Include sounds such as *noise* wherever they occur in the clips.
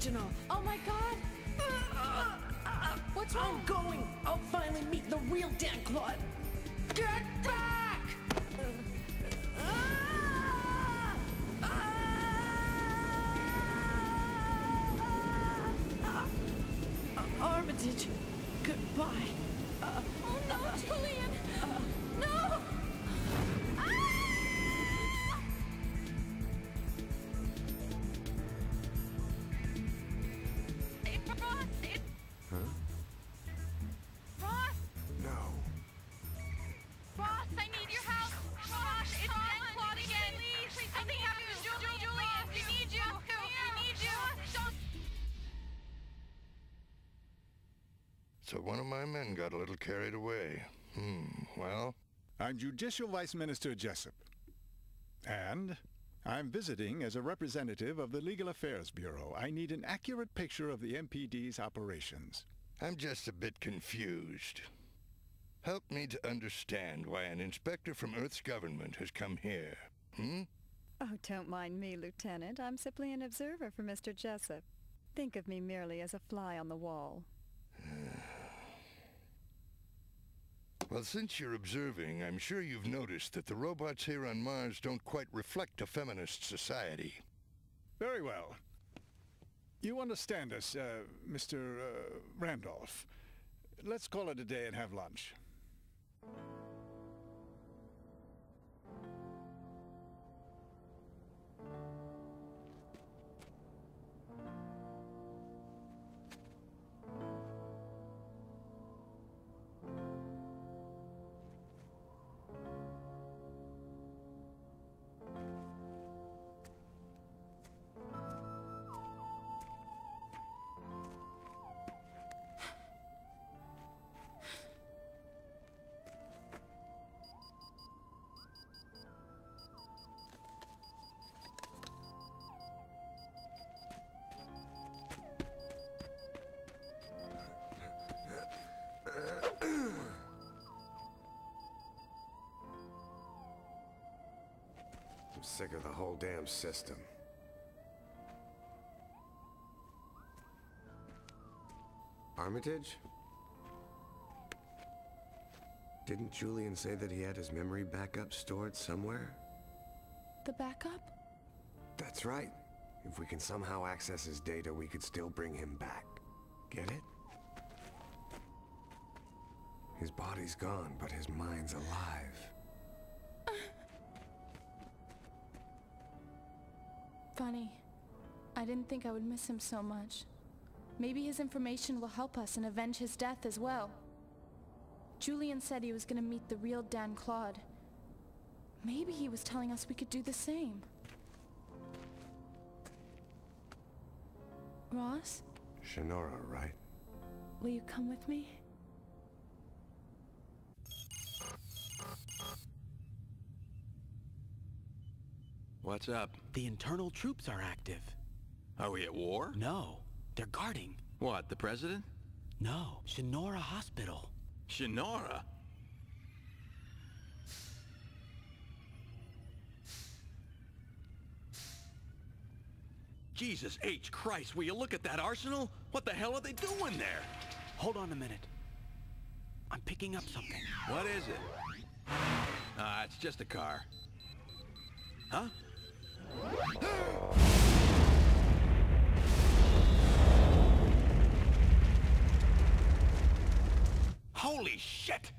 original. Oh my god! What's wrong? I'm going. I'll finally meet the real D'Anclaude. Get back! Armitage, goodbye. Oh no, Julian! So one of my men got a little carried away. Hmm, well, I'm Judicial Vice Minister Jessup. And I'm visiting as a representative of the Legal Affairs Bureau. I need an accurate picture of the MPD's operations. I'm just a bit confused. Help me to understand why an inspector from Earth's government has come here. Hmm? Oh, don't mind me, Lieutenant. I'm simply an observer for Mr. Jessup. Think of me merely as a fly on the wall. Well, since you're observing, I'm sure you've noticed that the robots here on Mars don't quite reflect a feminist society. Very well. You understand us, uh, Mr. Uh, Randolph. Let's call it a day and have lunch. Sick of the whole damn system. Armitage? Didn't Julian say that he had his memory backup stored somewhere? The backup? That's right. If we can somehow access his data, we could still bring him back. Get it? His body's gone, but his mind's alive. Funny. I didn't think I would miss him so much. Maybe his information will help us and avenge his death as well. Julian said he was gonna meet the real D'Anclaude. Maybe he was telling us we could do the same. Ross, Shinora, right? will you come with me? What's up? The internal troops are active. Are we at war? No, they're guarding. What, the president? No, Shinora Hospital. Shinora? Jesus H. Christ, will you look at that arsenal? What the hell are they doing there? Hold on a minute. I'm picking up something. What is it? Ah, it's just a car. Huh? Holy shit!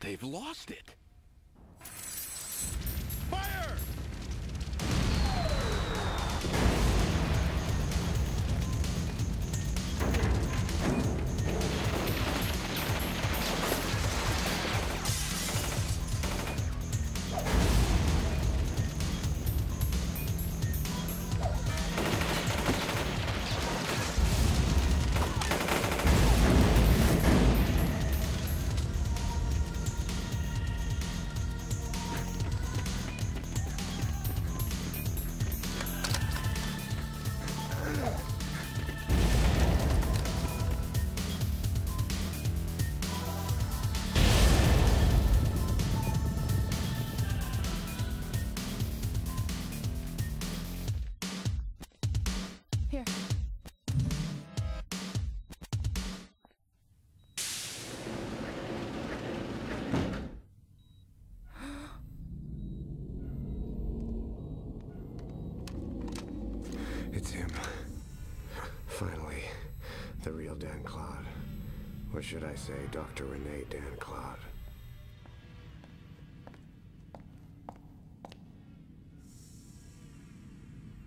They've lost it. It's him. Finally, the real D'Anclaude. Or should I say, Dr. Renee D'Anclaude?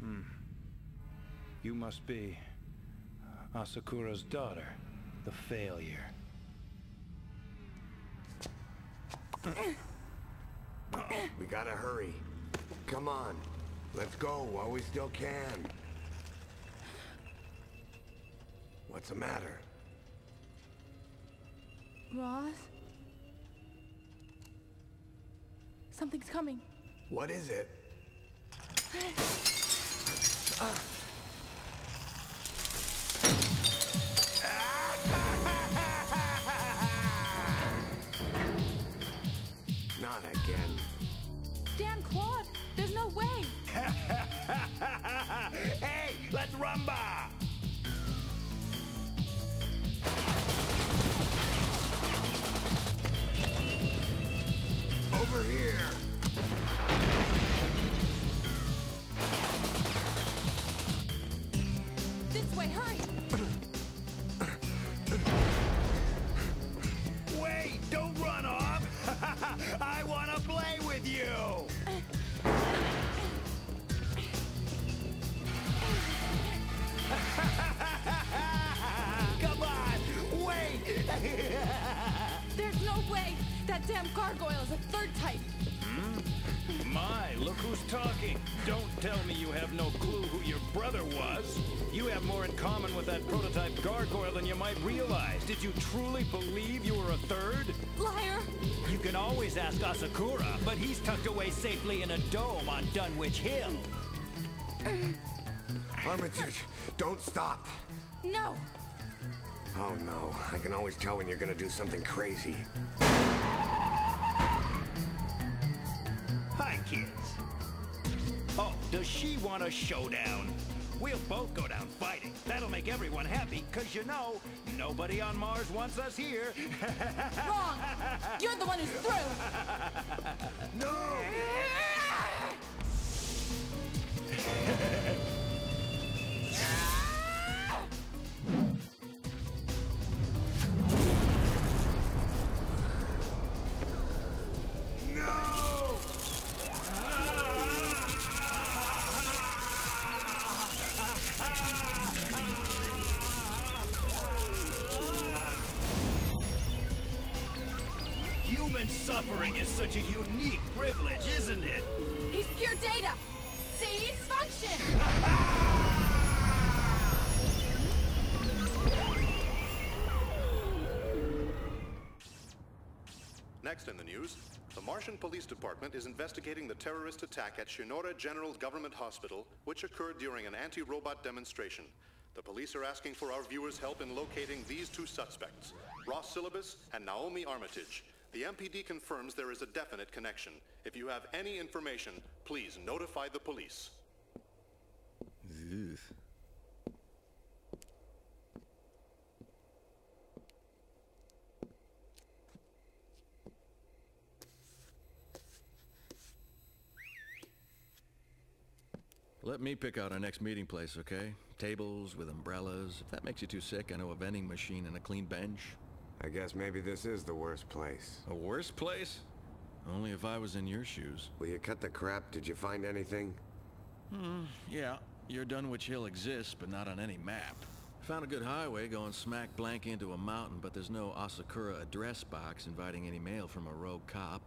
Hmm. You must be uh, Asakura's daughter, the failure. we gotta hurry. Come on. Let's go while we still can. What's the matter? Roth? Something's coming. What is it? *laughs* Not again. D'Anclaude! There's no way! *laughs* hey, let's rumba! Over here! This way, hurry! *laughs* Wait, don't run off! I want to play with you! Come on, wait! *laughs* There's no way! That damn gargoyle is a look who's talking. Don't tell me you have no clue who your brother was. You have more in common with that prototype gargoyle than you might realize. Did you truly believe you were a third? Liar! You can always ask Asakura, but he's tucked away safely in a dome on Dunwich Hill. *sighs* Armitage, don't stop! No! Oh no, I can always tell when you're gonna do something crazy. Hi, kids. Oh, does she want a showdown? We'll both go down fighting. That'll make everyone happy, because you know, nobody on Mars wants us here. *laughs* Wrong! You're the one who's through! No! No! *laughs* suffering is such a unique privilege, isn't it? He's pure data! Seize function! Next in the news, the Martian Police Department is investigating the terrorist attack at Shinora General Government Hospital, which occurred during an anti-robot demonstration. The police are asking for our viewers' help in locating these two suspects, Ross Sylibus and Naomi Armitage. The MPD confirms there is a definite connection. If you have any information, please notify the police. Let me pick out our next meeting place, okay? Tables with umbrellas. If that makes you too sick, I know a vending machine and a clean bench. I guess maybe this is the worst place. A worse place? Only if I was in your shoes. Will you cut the crap? Did you find anything? Hmm, yeah. Your Dunwich Hill exists, but not on any map. Found a good highway going smack blank into a mountain, but there's no Asakura address box inviting any mail from a rogue cop.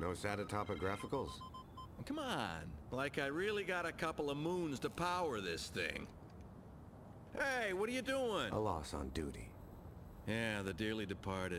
No SATA topographicals? Come on. Like I really got a couple of moons to power this thing. Hey, what are you doing? A loss on duty. Yeah, the dearly departed.